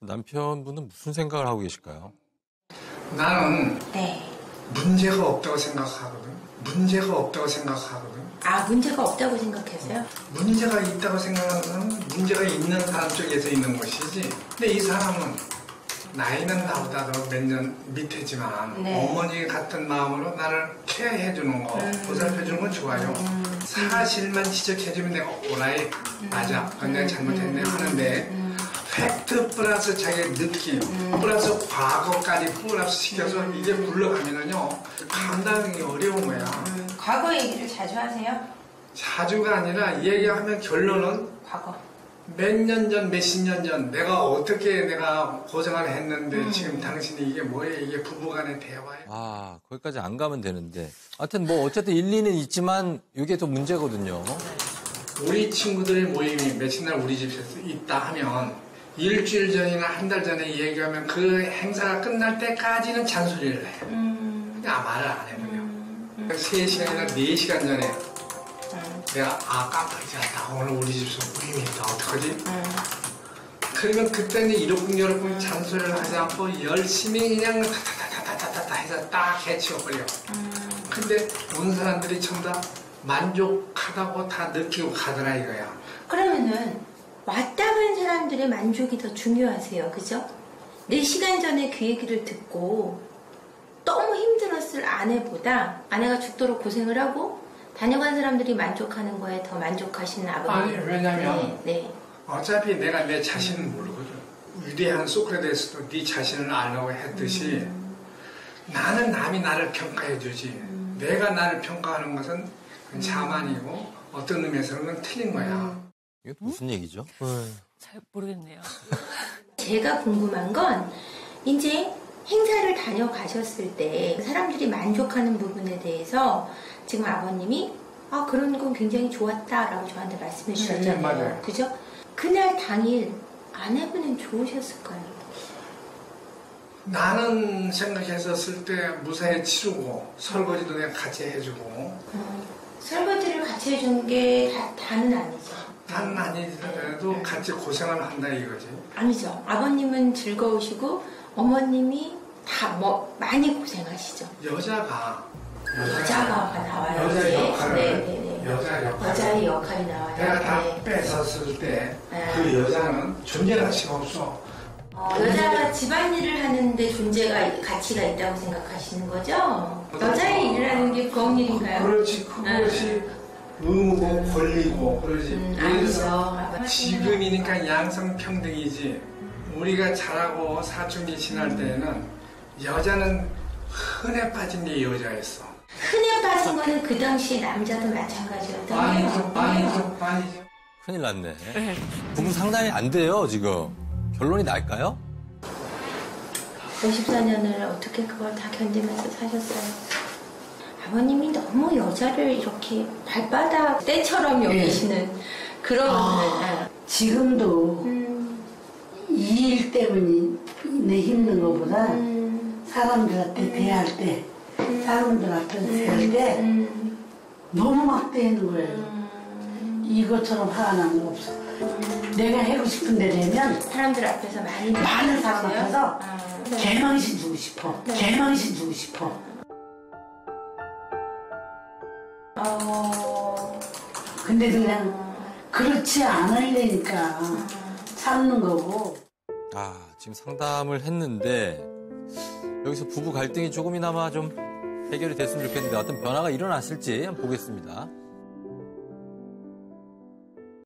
남편분은 무슨 생각을 하고 계실까요? 나는 네. 문제가 없다고 생각하거든. 문제가 없다고 생각하거든. 아, 문제가 없다고 생각해서요? 문제가 있다고 생각하는 사람은 문제가 있는 사람 쪽에서 있는 것이지. 근데 이 사람은 나이는 나보다도 몇년 밑이지만 네. 어머니 같은 마음으로 나를 케어해 주는 거, 음. 보살펴 주는 건 좋아요. 사실만 지적해 주면 내가 오라이 맞아, 그건 내가 잘못했네 하는데 팩트 플러스 자기의 느낌 플러스 과거까지 플러스 시켜서 이제 불러가면은요 감당하기 어려운 거야. 음, 과거 얘기를 자주 하세요? 자주가 아니라 얘기하면 결론은 과거. 몇 년 전, 몇 십 년 전 내가 어떻게 내가 고생을 했는데 음. 지금 당신이 이게 뭐예요? 이게 부부간의 대화예요. 아, 거기까지 안 가면 되는데. 하여튼 뭐 어쨌든 일리는 있지만 이게 또 문제거든요. 우리 친구들의 모임이 며칠 날 우리 집에서 있다 하면 일주일 전이나 한 달 전에 얘기하면 그 행사가 끝날 때까지는 잔소리를 해. 음, 근데 아, 말을 안 해버려. 음, 3시간이나 4시간 전에 음, 내가 아 깜빡이다 오늘 우리 집에서 모임이 있다 어떡하지? 음. 그러면 그때는 이러쿵저러쿵 잔소리를 하지 않고 열심히 그냥 타타타타타타타 해서 딱 해치워버려. 근데 온 사람들이 전부 다 만족하다고 다 느끼고 가더라 이거야. 사람들의 만족이 더 중요하세요. 그죠? 4시간 전에 그 얘기를 듣고 너무 힘들었을 아내보다 아내가 죽도록 고생을 하고 다녀간 사람들이 만족하는 거에 더 만족하시는 아버님. 아니, 왜냐면 네, 네. 어차피 내가 내 자신을 모르거든. 위대한 소크라테스도 네 자신을 알라고 했듯이 나는 남이 나를 평가해주지. 내가 나를 평가하는 것은 자만이고 어떤 의미에서는 틀린 거야. 이게 무슨 얘기죠? 잘 모르겠네요. 제가 궁금한 건 이제 행사를 다녀가셨을 때 사람들이 만족하는 부분에 대해서 지금 아버님이 아 그런 건 굉장히 좋았다라고 저한테 말씀해 주셨잖아요. 네, 맞아요. 그죠? 그날 당일 아내분은 좋으셨을까요? 나는 생각했었을 때 무사히 치르고 설거지도 내가 같이 해주고 어, 설거지를 같이 해준 게 다, 다는 아니죠. 다는 아니더라도 같이 고생을 한다 이거지. 아니죠. 아버님은 즐거우시고 어머님이 다 뭐 많이 고생하시죠. 여자가 여자가 나와요. 여자. 역할을 네네네. 여자 역할 여자의 역할이 나와요. 내가 다 네. 뺏었을 때그 네. 여자는 존재 가치가 없어. 어, 여자가 집안일을 하는데 존재가 가치가 있다고 생각하시는 거죠? 여자의 일을 하는 게 그런 일인가요? 그렇지 그것이 의무고 권리고 그러지. 음, 예를 들어서 아니죠. 지금이니까 양성평등이지. 우리가 자라고 사춘기 지날 때에는 여자는 흔해 빠진 게 여자였어. 흔해 빠진 거는 그 당시 남자도 마찬가지였던 아니죠, 거예요. 아니죠, 아니죠. 큰일 났네. 네. 부부 상담이 안 돼요, 지금. 결론이 날까요? 54년을 어떻게 그걸 다 견디면서 사셨어요? 아버님이 너무 여자를 이렇게 발바닥 때처럼 여기시는 그런 아. 지금도 음, 이일 때문에 힘든 것보다 음, 사람들한테 대할 때, 사람들 앞에서 대할 때 음, 너무 막대는 거예요. 이것처럼 화가 나는 거 없어. 내가 하고 싶은 데 되면 사람들 앞에서 많이 많은 사람? 앞에서 아, 네. 개망신 주고 싶어. 개망신 주고 싶어. 어, 근데 그냥 그렇지 않으려니까 참는 거고. 아, 지금 상담을 했는데 여기서 부부 갈등이 조금이나마 좀 해결이 됐으면 좋겠는데 어떤 변화가 일어났을지 한번 보겠습니다.